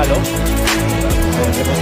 palo, hemos